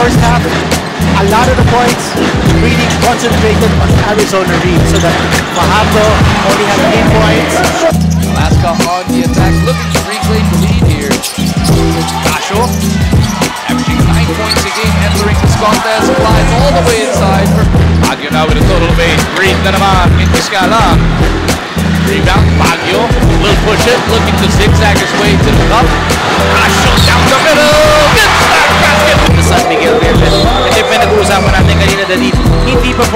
first half, a lot of the points really concentrated on Arizona Reid so that Fajardo only had 8 points. Alaska on the attack, looking to reclaim the lead here. Casio, averaging 9 points a game, entering this contest, flies all the way inside. For Baguio now with a total of 8. Reed na naman, into Scala. Rebound, Baguio will push it, looking to zigzag his way to the cup. Casio down the middle, gets that basket. sa San Miguel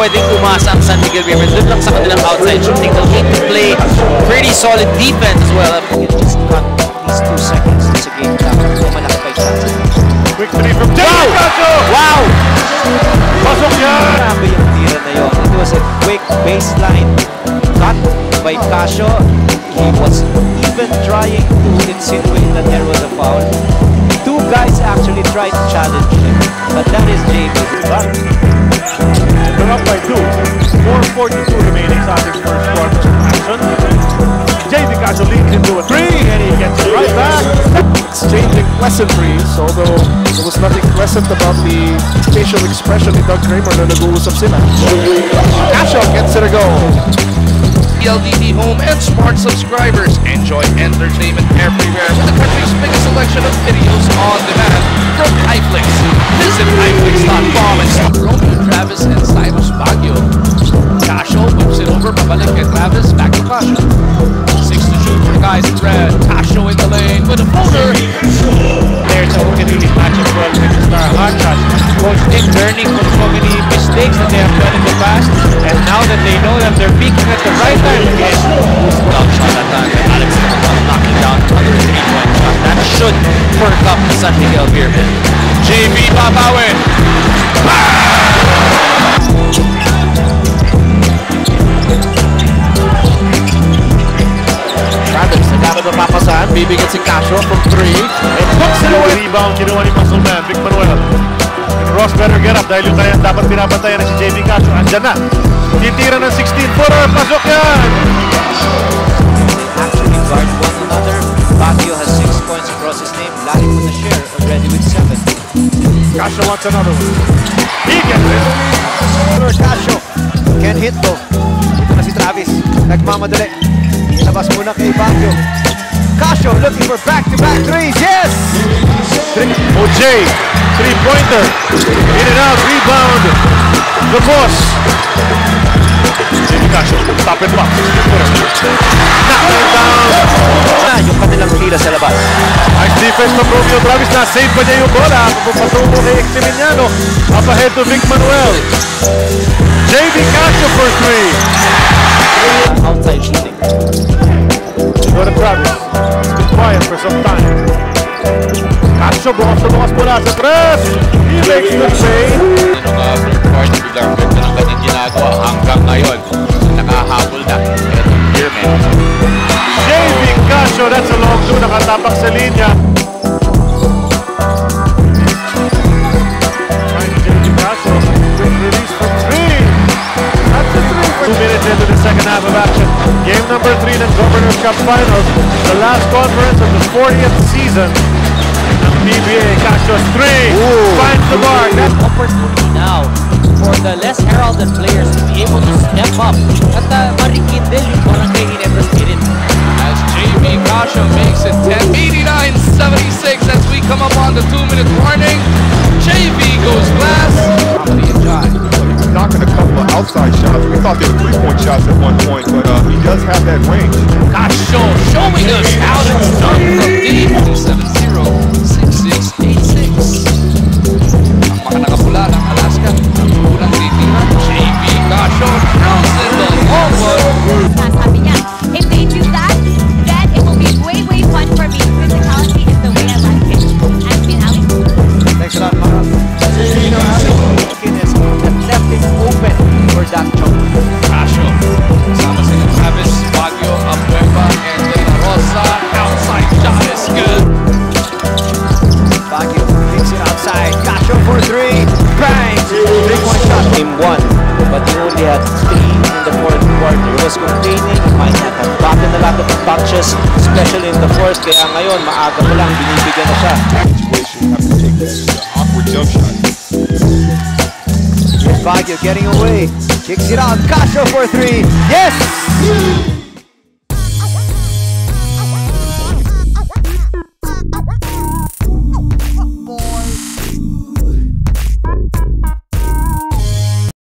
pwedeng umasa ang San Miguel River. Doon lang sa kanilang outside shooting. They'll need to play pretty solid defense as well. It just cut these two seconds sa game clock. Kung malaki pa yung. Quick three from Jay Casio! Wow! Pasok yan! Grabe yung tira na yun. It was a quick baseline cut by Casio. He was even trying to insinuate that there was a foul. Guys actually tried to challenge him. But that is JB. But They're up by two. 4.42 remaining sa first quarter action. JV Casio leads into a three and he gets it right back. exchanging pleasantries, although there was nothing pleasant about the facial expression ni Doug Kramer na nag-uusap sila. Casio gets it a go. PLDT home and smart subscribers enjoy entertainment everywhere with the country's biggest selection of videos on demand from iFlix. Visit iFlix.com and start Romeo Travis and Cyrus Baguio. Casio whips it over, pabalik kay Travis, back to Casio. Six to shoot for the guys in red. Casio in the lane with a floater. There's a Okanini match as well with Star Hotshot. Coach Nick learning from mistakes that they have done in the past. And now that they know that they're peaking at the right time again, Long shot that time. Alex knocking down another three-point shot. That should perk up the San Miguel Beermen. JV babawin. Travis, nagkakaroon ng papasan, bibigyan si Casio from three, and puts it away. Rebound kinuha ni Muscleman, Vic Manuel. And Ross better get up dahil yung kaya dapat pinapantayan na si JV Casio. Andyan na. Titira ng 16-footer. Pasok yan! actually guard one another. Baguio has six points across his name. Lali with the share already with seven. Casio wants another one. He gets it. Casio. Can hit though. Ito na si Travis. Nagmamadali. Inabas muna kay Baguio. Casio looking for back-to-back threes. Yes! OJ, three-pointer. In and out, rebound. The boss. JV Casio, top and block. 16-footer. Knocked it down. Na yung kanilang tira sa labas. Nice defense from Romeo Travis. Na-save pa niya yung bola. Patungo kay Exciminiano. Up ahead to Vic Manuel. JV Casio for three. The. Nakahabol na. Itong Beerman. JV Casio. That's a long two. The second half of action. Game number three ng Governor's Cup Finals. The last conference of the 40th season PBA. Casio's three. Finds the mark. That's opportunity now for the less heralded players to be able to step up at uh, marikindel yung barangay Ginebra spirit. As JV Casio makes it 10, 89-76 as we come up on the two-minute warning. JV goes glass. Comedy and Jai. knocking a couple of outside shots. We thought they were three-point shots at one point, but uh, he does have that range. Casio showing us how one, but he only had three in the fourth quarter. It was complaining, might not have gotten a lot of touches, especially in the fourth. Kaya ngayon, maaga pa lang, binibigyan na siya. Situation, have to take that awkward jump shot. Baguio getting away. Kicks it out. Casio for three. Yes!